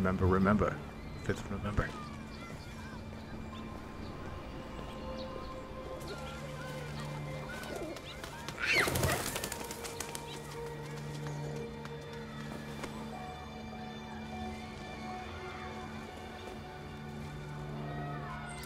Remember, remember. 5th of November.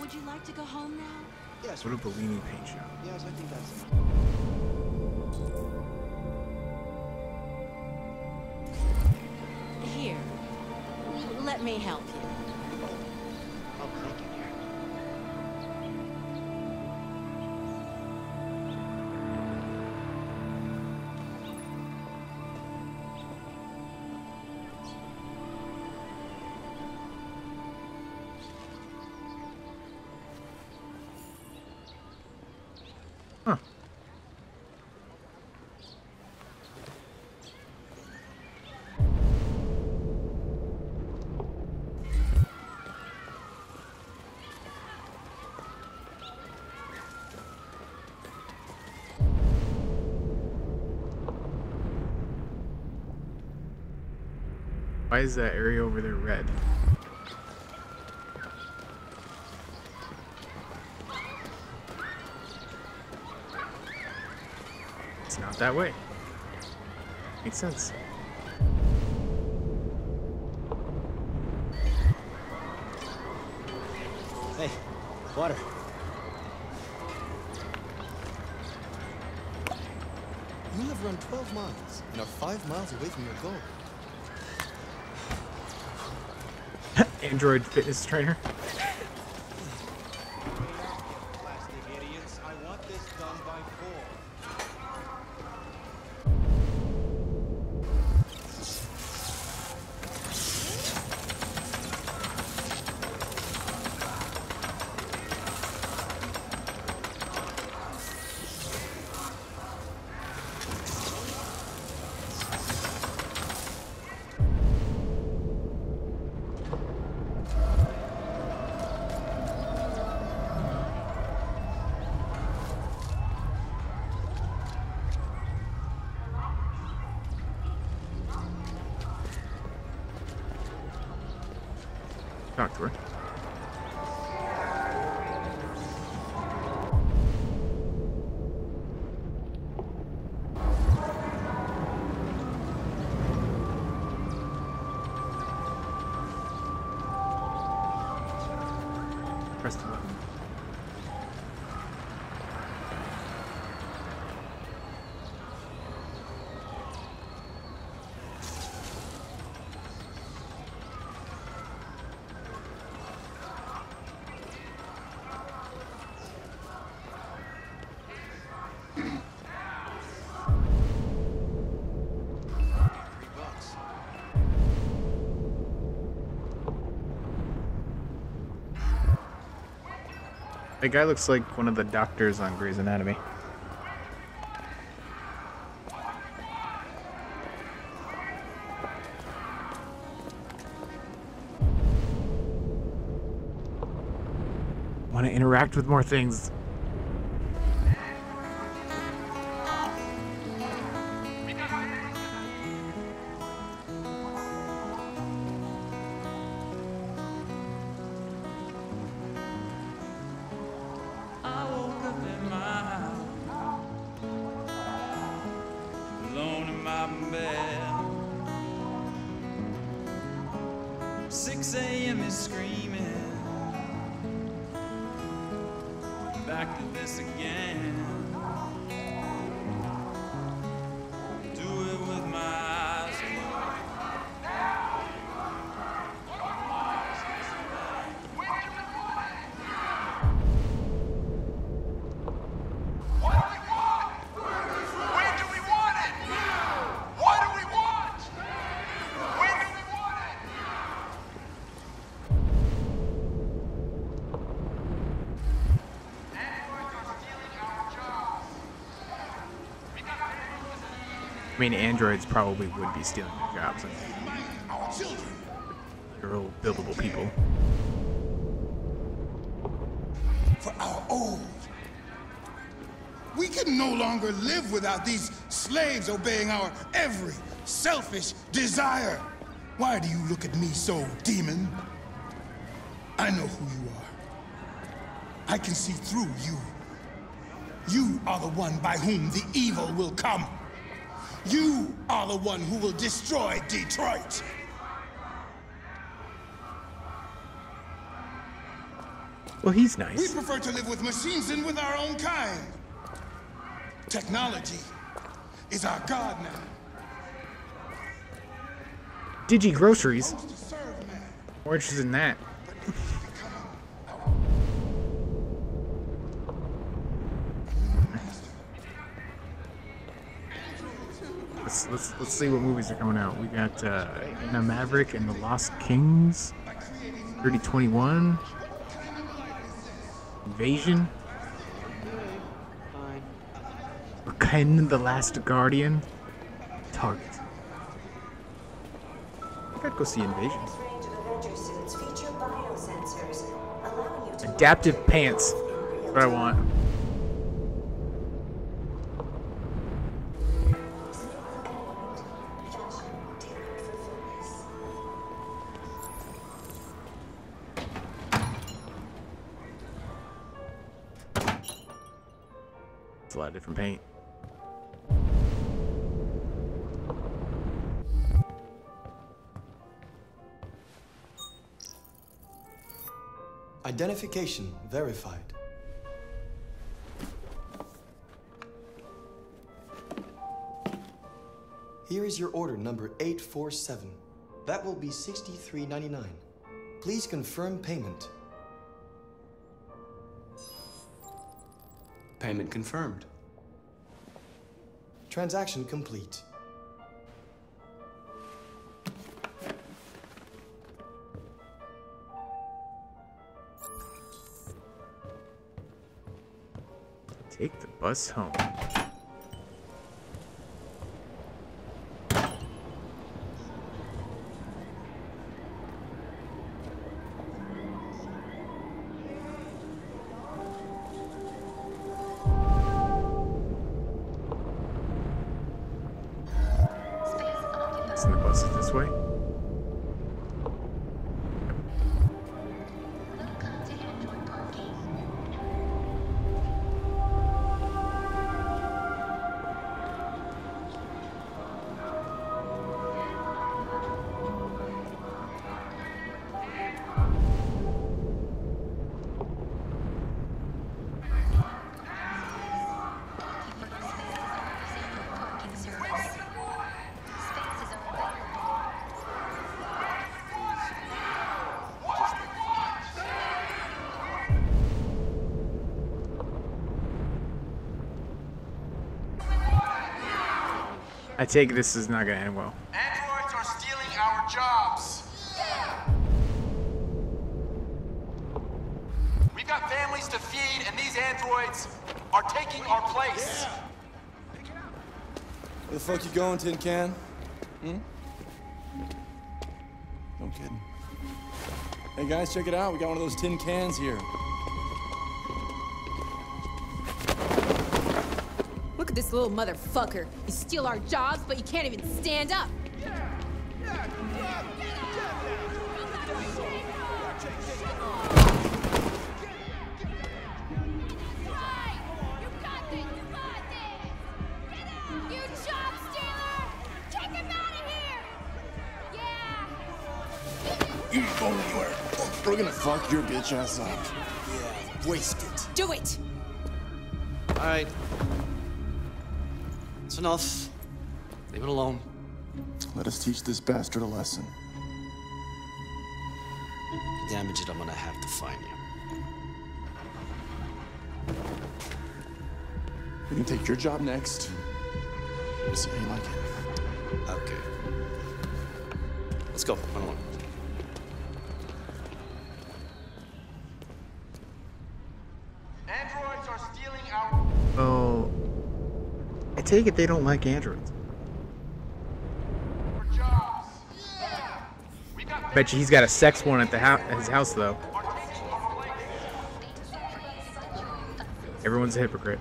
Would you like to go home now? Yes, What a Bellini paint job. yes, I think that's Let me help you. Why is that area over there red? It's not that way. Makes sense. Hey, water. You have run 12 miles and are 5 miles away from your goal. Android fitness trainer. Talk to her. Press the button. That guy looks like one of the doctors on Grey's Anatomy. Want to interact with more things. Is screaming, back to this again. I mean, androids probably would be stealing their jobs. Our. They're all billable people. For our old. We can no longer live without these slaves obeying our every selfish desire. Why do you look at me so, demon? I know who you are. I can see through you. You are the one by whom the evil will come. You are the one who will destroy Detroit. Well, he's nice. We prefer to live with machines than with our own kind. Technology is our god now. Digi groceries. More interested in that. Let's, let's let's see what movies are coming out. We got uh, Anna Maverick and the Lost Kings, 3021, Invasion, Ken the Last Guardian, Target. I gotta go see Invasion. Adaptive pants. What I want. A lot of different paint. Identification verified. Here is your order number 847. That will be $63.99. Please confirm payment. Payment confirmed. Transaction complete. Take the bus home. This way? I take this is not gonna end well. Androids are stealing our jobs. We've got families to feed, and these androids are taking our place. Where the fuck you going, Tin Can? Hmm? No kidding. Hey guys, check it out. We got one of those tin cans here. Look at this little motherfucker. You steal our jobs, but you can't even stand up. You ain't going anywhere. We're gonna fuck your bitch ass up. Yeah, waste it. Do it! All right. It's enough. Leave it alone. Let us teach this bastard a lesson. You damage it, I'm gonna have to find you. We can take your job next. We'll see how you like it. Okay. Let's go. One on one. take it they don't like androids. Bet you he's got a sex one at ho his house, though. Everyone's a hypocrite.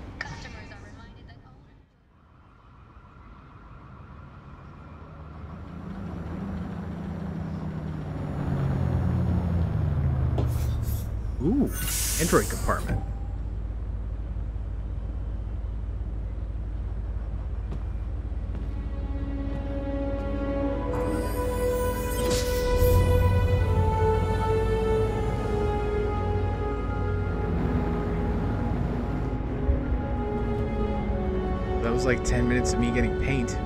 Ooh, Android compartment. Like 10 minutes of me getting paint.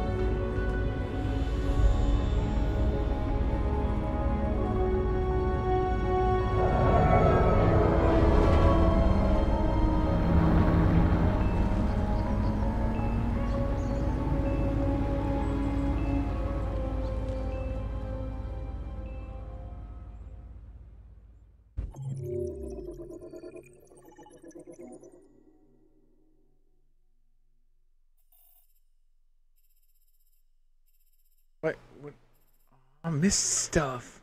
What? what? Oh, I missed stuff.